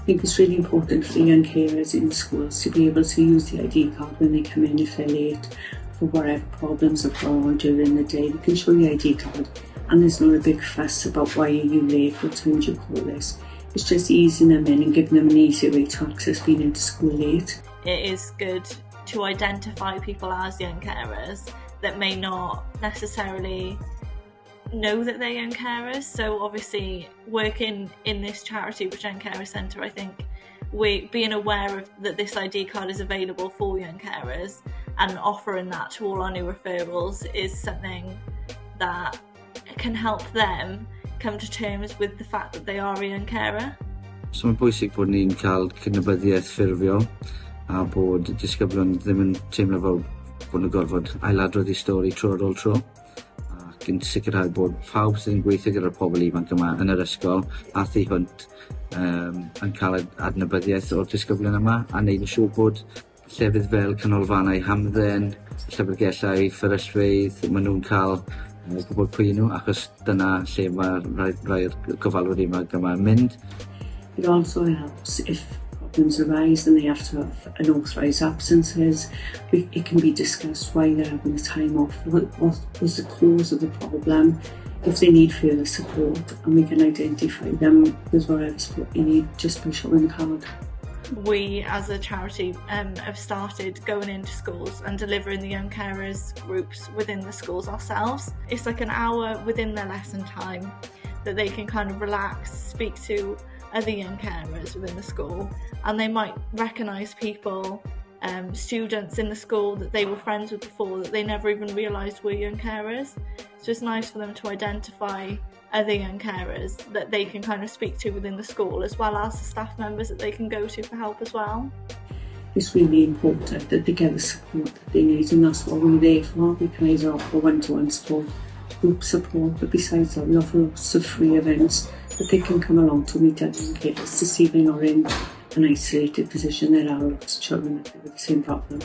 I think it's really important for the young carers in schools to be able to use the ID card when they come in if they're late for whatever problems have gone on during the day. They can show the ID card and there's not a big fuss about why are you late, what time do you call this. It's just easing them in and giving them an easier way to access being into school late. It is good to identify people as young carers that may not necessarily know that they're young carers. So obviously working in this charity, which Young Carer Centre, I think we being aware of that this ID card is available for young carers and offering that to all our new referrals is something that can help them come to terms with the fact that they are a young carer. So mae'n bwysig bod ni'n cael cynabyddiaeth ffurfiol a bod disgyblion ddim yn teimlo fel bod nhw'n gorfod ailadrodd i stori tro ar ôl tro. yn sicrhau bod pawb sy'n gweithio gyda'r pobl ifanc yma yn yr ysgol a thu hwnt um, yn cael adnabyddiaeth o'r disgyblion yma a wneud yn siŵr bod llefydd fel canolfannau hamdden, llyfrgellau, fferysfeidd, maen nhw'n cael yy gwybod pwy nhw achos dyna lle mae'r rai, rai gofalwyr ifanc yn mynd. It also helps if problems arise and they have to have unauthorised absences. It can be discussed why they're having the time off, what, was the cause of the problem, if they need further support, and we can identify them with whatever support you need just by showing the card. we as a charity um, have started going into schools and delivering the young carers groups within the schools ourselves. It's like an hour within their lesson time that they can kind of relax, speak to other young carers within the school, and they might recognise people, um, students in the school that they were friends with before that they never even realised were young carers. So it's nice for them to identify other young carers that they can kind of speak to within the school as well as the staff members that they can go to for help as well. It's really important that they get the support that they need and that's what we're there for. We can either offer one-to-one support, group support, but besides that we offer lots of free events that they can come along to meet carers to see they're not in an isolated position. There are lots of children with the same problems.